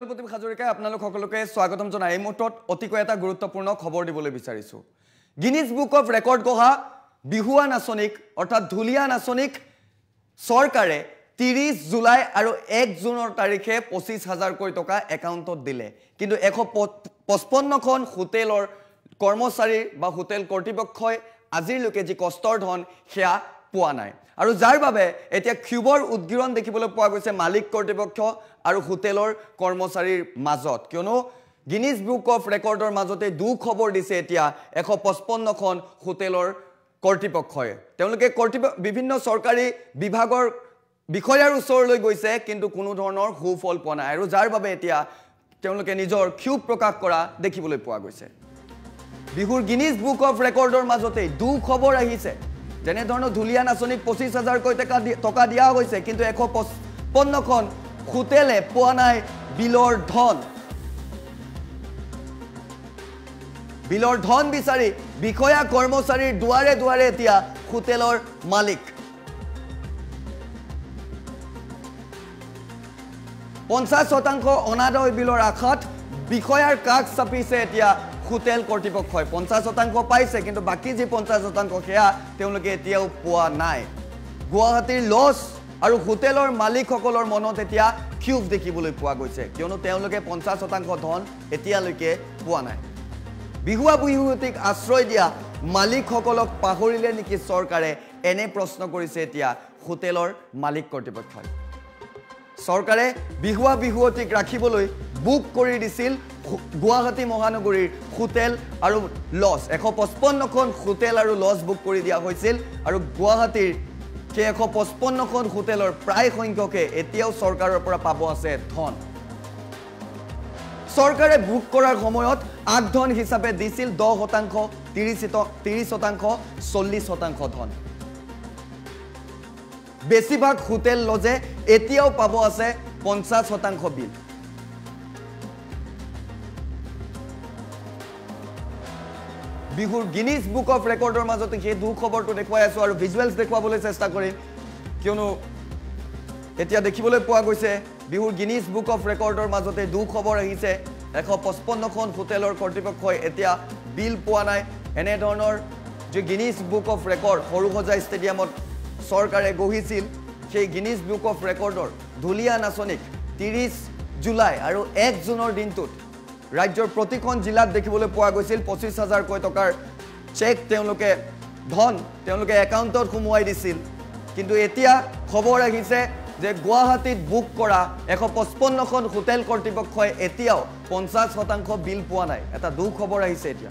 প্ৰদীপ হাজৰিকাই আপোনালোক সকলোকে স্বাগতম জনাই। এই মুহূৰ্তত অতিকৈ এটা গুৰুত্বপূৰ্ণ খবৰ দিবলৈ বিচাৰিছোঁ। গিনিজ বুক অফ ৰেকৰ্ড গঢ়া বিহুৱা নাচনীক অৰ্থাৎ ঢুলীয়া নাচনীক চৰকাৰে ত্ৰিছ জুলাই আৰু এক জুনৰ তাৰিখে পঁচিছ হাজাৰকৈ টকা একাউণ্টত দিলে। কিন্তু এশ পঁচপন্নখন হোটেলৰ কৰ্মচাৰী বা হোটেল কৰ্তৃপক্ষই আজিলৈকে যি কষ্টৰ ধন সেয়া পোৱা নাই। আৰু যাৰ বাবে এতিয়া ক্ষোভৰ উদগিৰণ দেখিবলৈ পোৱা গৈছে মালিক কৰ্তৃপক্ষ আৰু হোটেলৰ কৰ্মচাৰীৰ মাজত। কিয়নো গিনিজ বুক অফ ৰেকৰ্ডৰ মাজতে দুখবৰ দিছে এতিয়া এশ পঁচপন্নখন হোটেলৰ কৰ্তৃপক্ষই। তেওঁলোকে কৰ্তৃপক্ষ বিভিন্ন চৰকাৰী বিভাগৰ বিষয়াৰ ওচৰলৈ গৈছে কিন্তু কোনো ধৰণৰ সুফল পোৱা নাই। আৰু যাৰ বাবে এতিয়া তেওঁলোকে নিজৰ ক্ষোভ প্ৰকাশ কৰা দেখিবলৈ পোৱা গৈছে। বিহুৰ গিনিজ বুক অফ ৰেকৰ্ডৰ মাজতেই দুখবৰ আহিছে। যেনেধৰণৰ ঢুলীয়া নাচনীক পঁচিছ হাজাৰকৈ টকা টকা দিয়া হৈছে কিন্তু এশ পঁচপন্নখন হোটেলে পোৱা নাই বিলৰ ধন। বিলৰ ধন বিচাৰি বিষয়া কৰ্মচাৰীৰ দুৱাৰে দুৱাৰে এতিয়া হোটেলৰ মালিক। পঞ্চাছ শতাংশ অনাদয় বিলৰ আশাত বিষয়াৰ কাষ চাপিছে এতিয়া হোটেল কৰ্তৃপক্ষই পঞ্চাছ শতাংশ পাইছে কিন্তু বাকী যি পঞ্চাছ শতাংশ সেয়া তেওঁলোকে এতিয়াও পোৱা নাই। গুৱাহাটীৰ লজ আৰু হোটেলৰ মালিকসকলৰ মনত এতিয়া ক্ষোভ দেখিবলৈ পোৱা গৈছে। কিয়নো তেওঁলোকে পঞ্চাছ শতাংশ ধন এতিয়ালৈকে পোৱা নাই। বিহুৱা বিহুৱতীক আশ্ৰয় দিয়া মালিকসকলক পাহৰিলে নেকি চৰকাৰে? এনে প্ৰশ্ন কৰিছে এতিয়া হোটেলৰ মালিক কৰ্তৃপক্ষই। চৰকাৰে বিহুৱা বিহুৱতীক ৰাখিবলৈ বুক কৰি দিছিল গুৱাহাটী মহানগৰীৰ হোটেল আৰু লজ। এশ পঁচপন্নখন হোটেল আৰু লজ বুক কৰি দিয়া হৈছিল আৰু গুৱাহাটীৰ সেই এশ পঁচপন্নখন হোটেলৰ প্ৰায় সংখ্যকে এতিয়াও চৰকাৰৰ পৰা পাব আছে ধন। চৰকাৰে বুক কৰাৰ সময়ত আগধন হিচাপে দিছিল দহ শতাংশ ত্ৰিছ ত্ৰিছ শতাংশ চল্লিছ শতাংশ ধন। বেছিভাগ হোটেল লজে এতিয়াও পাব আছে পঞ্চাছ শতাংশ বিল। বিহুৰ গিনিজ বুক অফ ৰেকৰ্ডৰ মাজতে সেই দুখবৰটো দেখুৱাই আছোঁ আৰু ভিজুৱেলছ দেখুৱাবলৈ চেষ্টা কৰিম। কিয়নো এতিয়া দেখিবলৈ পোৱা গৈছে বিহুৰ গিনিজ বুক অফ ৰেকৰ্ডৰ মাজতে দুখবৰ আহিছে। এশ পঁচপন্নখন হোটেলৰ কৰ্তৃপক্ষই এতিয়া বিল পোৱা নাই। এনেধৰণৰ যি গিনিজ বুক অফ ৰেকৰ্ড সৰুসজাই ষ্টেডিয়ামত চৰকাৰে গঢ়িছিল সেই গিনিজ বুক অফ ৰেকৰ্ডৰ ঢুলীয়া নাচনীক ত্ৰিছ জুলাই আৰু এক জুনৰ দিনটোত ৰাজ্যৰ প্ৰতিখন জিলাত দেখিবলৈ পোৱা গৈছিল পঁচিছ হাজাৰকৈ টকাৰ চেক তেওঁলোকে ধন তেওঁলোকে একাউণ্টত সোমোৱাই দিছিল। কিন্তু এতিয়া খবৰ আহিছে যে গুৱাহাটীত বুক কৰা এশ পঁচপন্নখন হোটেল কৰ্তৃপক্ষই এতিয়াও পঞ্চাছ শতাংশ বিল পোৱা নাই। এটা দুখবৰ আহিছে এতিয়া।